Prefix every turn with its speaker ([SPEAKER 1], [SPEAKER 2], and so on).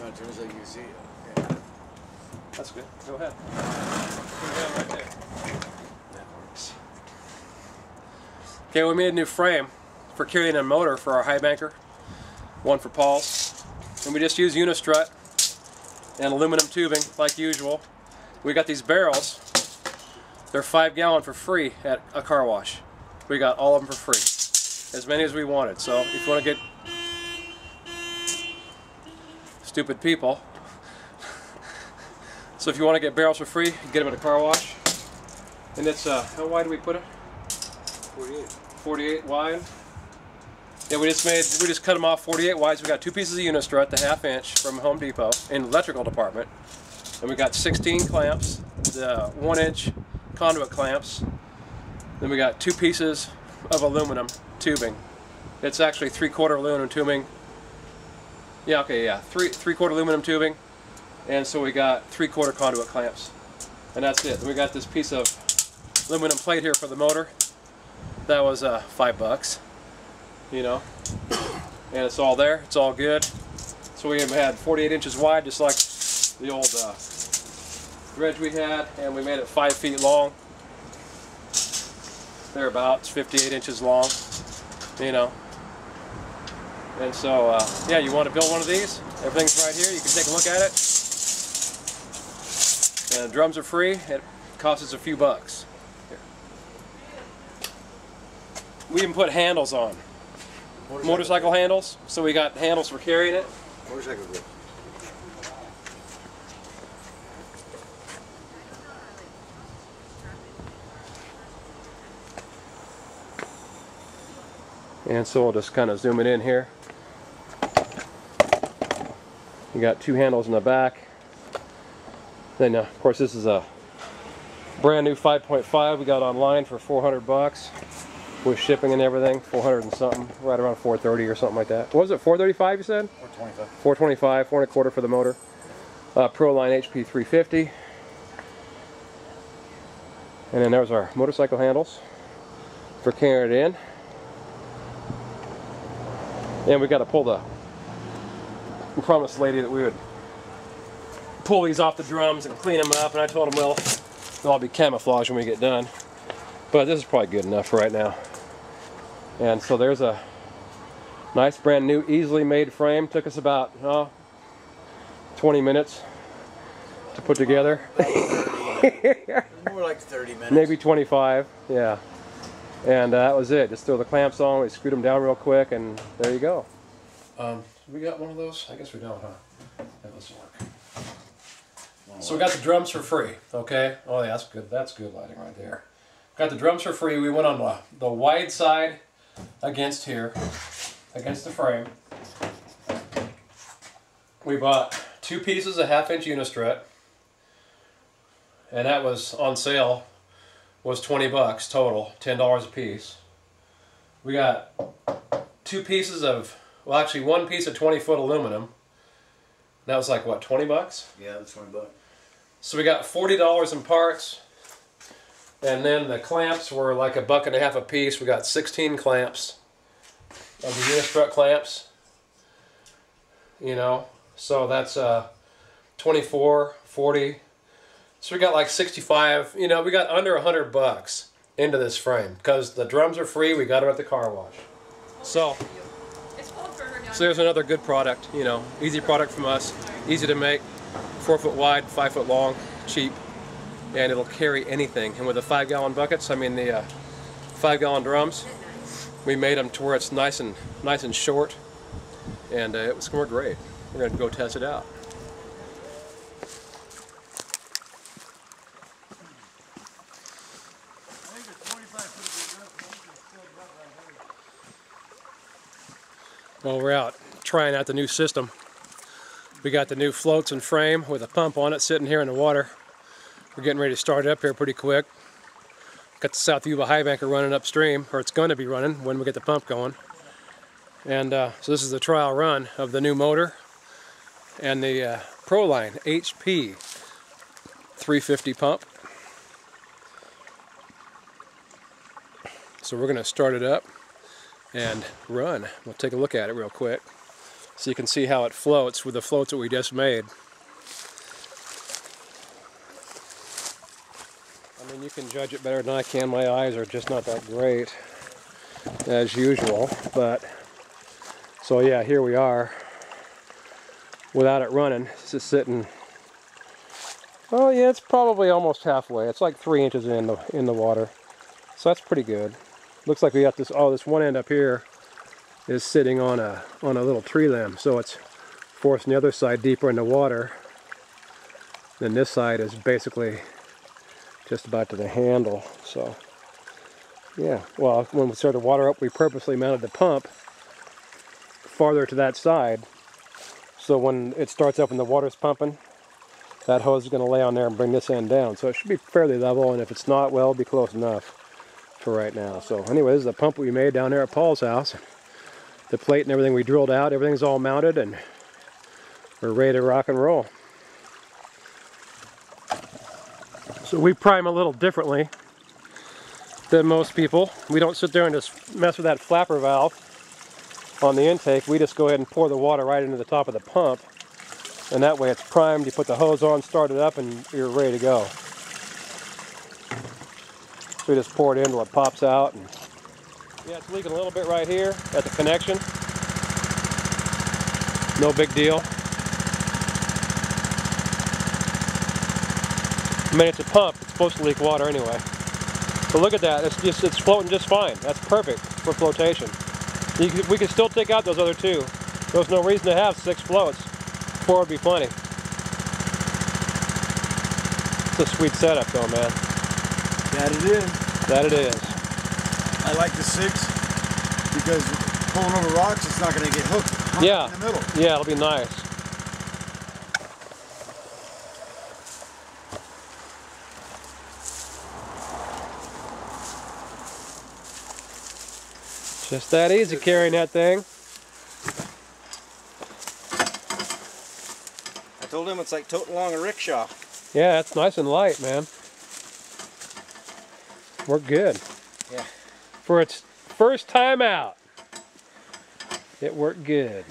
[SPEAKER 1] No, it turns out you see it. Okay.
[SPEAKER 2] That's good. Go ahead. Put it down right there.
[SPEAKER 1] That works.
[SPEAKER 2] Okay, we made a new frame for carrying a motor for our high banker. One for Paul's. And we just use Unistrut and aluminum tubing like usual. We got these barrels. They're five gallon for free at a car wash. We got all of them for free. As many as we wanted. So if you want to get stupid people. so if you want to get barrels for free, get them at a car wash. And it's, uh, how wide do we put it?
[SPEAKER 1] 48.
[SPEAKER 2] 48 wide. Yeah, we just made, we just cut them off 48 wide. So we got two pieces of Unistrut, the half inch from Home Depot in electrical department. And we got 16 clamps, the one inch conduit clamps. Then we got two pieces of aluminum tubing. It's actually three quarter aluminum tubing. Yeah, okay, yeah, three three quarter aluminum tubing. And so we got three quarter conduit clamps. And that's it. We got this piece of aluminum plate here for the motor. That was uh, five bucks, you know. And it's all there. It's all good. So we had 48 inches wide, just like the old uh, dredge we had, and we made it five feet long. Thereabouts, 58 inches long, you know. And so, uh, yeah, you want to build one of these? Everything's right here. You can take a look at it. And the drums are free. It costs us a few bucks. Here. We even put handles on. Motorcycle handles. So we got handles for carrying it.
[SPEAKER 1] Motorcycle grip.
[SPEAKER 2] And so we'll just kind of zoom it in here. You got two handles in the back. Then, uh, of course, this is a brand new 5.5 we got online for 400 bucks with shipping and everything, 400 and something, right around 430 or something like that. What was it, 435 you said?
[SPEAKER 1] 425.
[SPEAKER 2] 425, four and a quarter for the motor. Uh, Proline HP 350. And then there's our motorcycle handles for carrying it in. And we got to pull the. We promised the lady that we would pull these off the drums and clean them up, and I told them, well, they'll all be camouflage when we get done. But this is probably good enough right now. And so there's a nice brand new easily made frame. Took us about oh, 20 minutes to put together.
[SPEAKER 1] More like 30 minutes.
[SPEAKER 2] Maybe 25, yeah. And uh, that was it. Just throw the clamps on, we screwed them down real quick, and there you go. Um, we got one of those? I guess we don't, huh? That doesn't work. So we got the drums for free, okay? Oh, yeah, that's good. That's good lighting right there. Got the drums for free. We went on the, the wide side against here, against the frame. We bought two pieces of half inch Unistrut, and that was on sale was 20 bucks total, $10 a piece. We got two pieces of, well actually one piece of 20 foot aluminum. That was like what, 20 bucks?
[SPEAKER 1] Yeah, that's 20 bucks.
[SPEAKER 2] So we got $40 in parts. And then the clamps were like a buck and a half a piece. We got 16 clamps of the Unistrut clamps. You know, so that's uh, 24, 40. So we got like 65, you know, we got under 100 bucks into this frame because the drums are free. We got them at the car wash. So, so there's another good product, you know, easy product from us, easy to make, four foot wide, five foot long, cheap, and it'll carry anything. And with the five gallon buckets, I mean the uh, five gallon drums, we made them to where it's nice and nice and short, and uh, it was more great. We're gonna go test it out. Well, we're out trying out the new system. We got the new floats and frame with a pump on it sitting here in the water. We're getting ready to start it up here pretty quick. Got the South Yuba High Banker running upstream, or it's going to be running when we get the pump going. And uh, so this is the trial run of the new motor and the uh, Proline HP 350 pump. So we're going to start it up and run. We'll take a look at it real quick. so you can see how it floats with the floats that we just made. I mean, you can judge it better than I can. My eyes are just not that great, as usual. But, so yeah, here we are. Without it running, it's just sitting. Oh yeah, it's probably almost halfway. It's like three inches in the in the water, so that's pretty good. Looks like we got this. Oh, this one end up here is sitting on a on a little tree limb, so it's forcing the other side deeper in the water. Then this side is basically just about to the handle. So yeah, well, when we started water up, we purposely mounted the pump farther to that side. So when it starts up and the water's pumping, that hose is going to lay on there and bring this end down. So it should be fairly level, and if it's not, well, be close enough for right now. So anyway, this is the pump we made down there at Paul's house. The plate and everything we drilled out, everything's all mounted, and we're ready to rock and roll. So we prime a little differently than most people. We don't sit there and just mess with that flapper valve on the intake. We just go ahead and pour the water right into the top of the pump. And that way it's primed, you put the hose on, start it up, and you're ready to go. We just pour it in until it pops out. And yeah, it's leaking a little bit right here at the connection. No big deal. I mean, it's a pump. It's supposed to leak water anyway. But look at that. It's just it's floating just fine. That's perfect for flotation. Could, we could still take out those other two. There's no reason to have six floats. Four would be plenty. It's a sweet setup though, man.
[SPEAKER 1] That it is.
[SPEAKER 2] That it is.
[SPEAKER 1] I like the six because pulling over rocks, it's not going to get hooked
[SPEAKER 2] Yeah.
[SPEAKER 1] in the middle.
[SPEAKER 2] Yeah, it'll be nice. Just that easy carrying that thing.
[SPEAKER 3] I told him it's like toting along a rickshaw.
[SPEAKER 2] Yeah, it's nice and light, man. We're good.
[SPEAKER 3] Yeah.
[SPEAKER 2] For its first time out, it worked good.